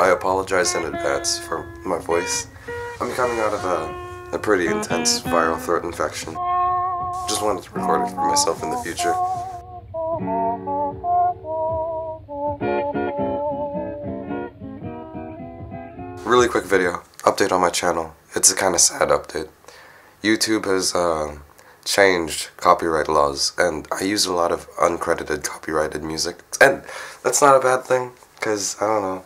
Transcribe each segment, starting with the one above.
I apologize in advance for my voice. I'm coming out of a, a pretty intense viral throat infection. Just wanted to record it for myself in the future. Really quick video, update on my channel. It's a kind of sad update. YouTube has uh, changed copyright laws, and I use a lot of uncredited copyrighted music, and that's not a bad thing, cause I don't know.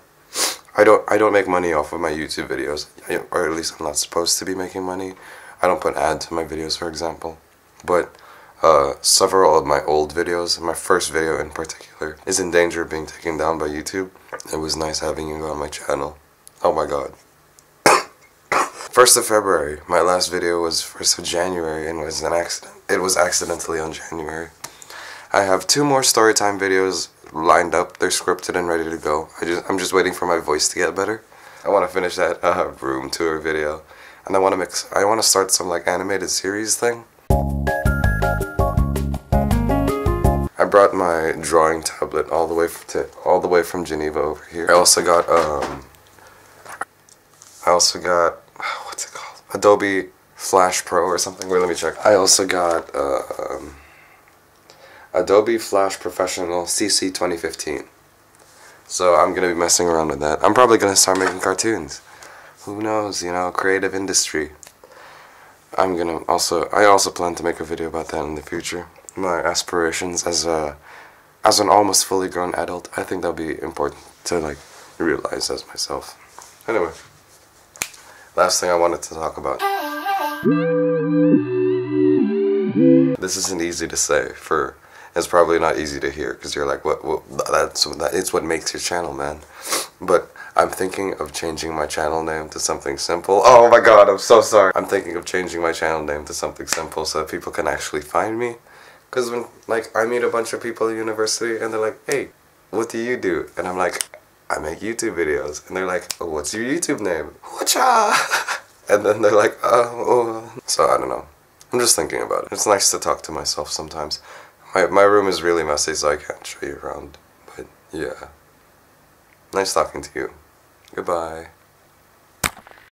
I don't I don't make money off of my YouTube videos, or at least I'm not supposed to be making money. I don't put ads in my videos, for example, but uh, several of my old videos, my first video in particular, is in danger of being taken down by YouTube. It was nice having you on my channel. Oh my god. 1st of February, my last video was 1st of January and was an accident. It was accidentally on January. I have two more storytime videos lined up. They're scripted and ready to go. I just, I'm just waiting for my voice to get better. I want to finish that uh, room tour video. And I want to mix, I want to start some like animated series thing. I brought my drawing tablet all the way to all the way from Geneva over here. I also got um I also got what's it called? Adobe Flash Pro or something. Wait, let me check. I also got uh, um, Adobe Flash Professional CC 2015. So I'm gonna be messing around with that. I'm probably gonna start making cartoons. Who knows? You know, creative industry. I'm gonna also. I also plan to make a video about that in the future my aspirations as a as an almost fully grown adult. I think that'll be important to like realize as myself. Anyway, last thing I wanted to talk about. This isn't easy to say for it's probably not easy to hear because you're like what, what that's that, it's what makes your channel man but i'm thinking of changing my channel name to something simple oh my god i'm so sorry i'm thinking of changing my channel name to something simple so that people can actually find me because when, like, I meet a bunch of people at university and they're like, hey, what do you do? And I'm like, I make YouTube videos. And they're like, oh, what's your YouTube name? Hwachaaah? And then they're like, oh, oh. So I don't know. I'm just thinking about it. It's nice to talk to myself sometimes. My, my room is really messy, so I can't show you around. But yeah. Nice talking to you. Goodbye.